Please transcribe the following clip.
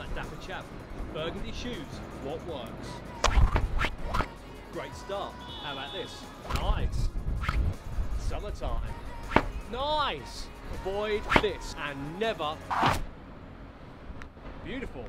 that dapper chap. Burgundy shoes, what works? Great start. How about this? Nice. Summertime. Nice. Avoid this and never. Beautiful.